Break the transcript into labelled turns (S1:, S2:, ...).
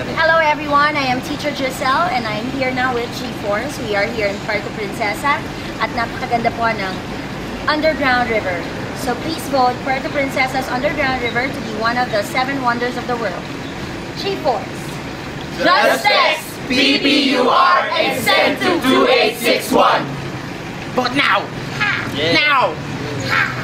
S1: Hello everyone, I am Teacher Giselle and I'm here now with G-Force. We are here in Puerto Princesa at napakaganda po ng Underground River. So please vote Puerto Princesa's Underground River to be one of the seven wonders of the world. G-Force.
S2: Justice! P P U R and send to 2861!
S3: Vote now!
S2: Yeah.
S3: Now!